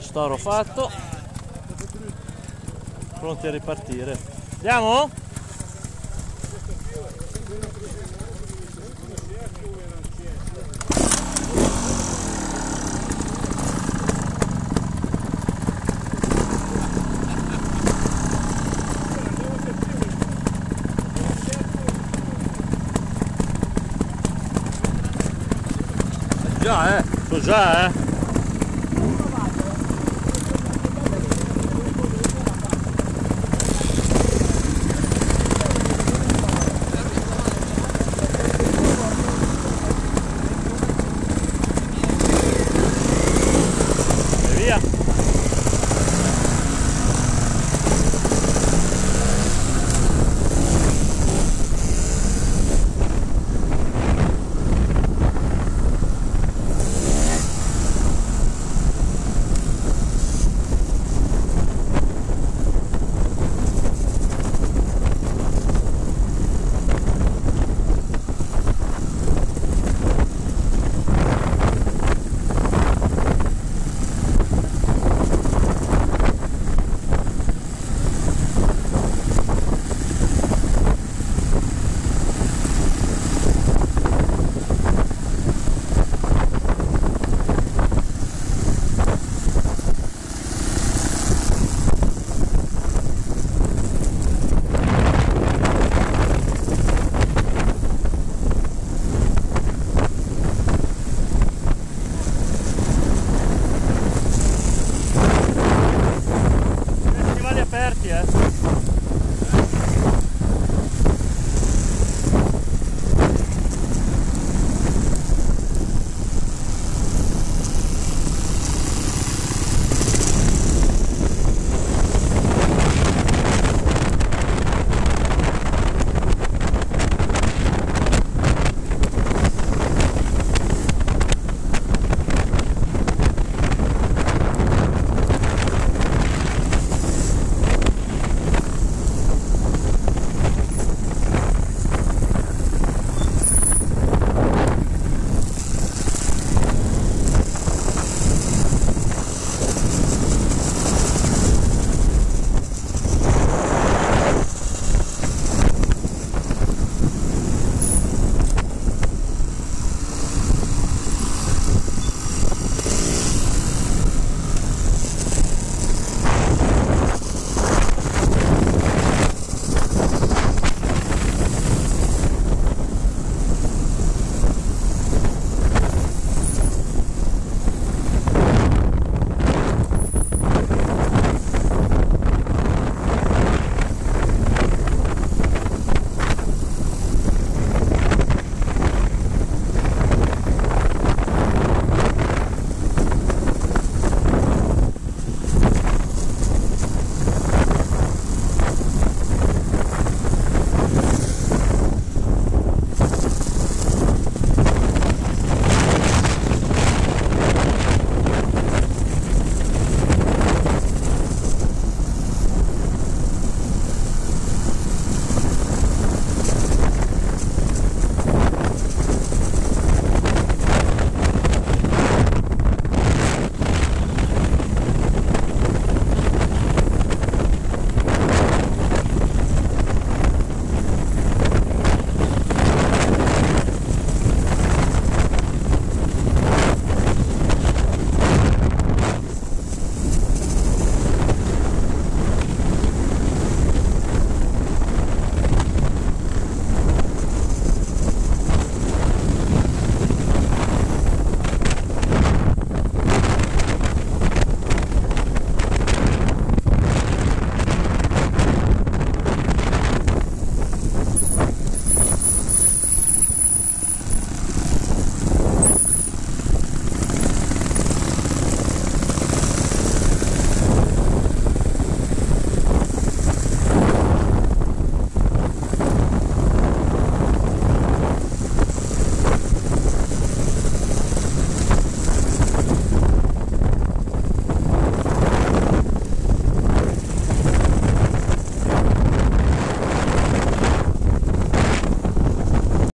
ristoro fatto pronti a ripartire andiamo? Già eh! So già eh! Alertje.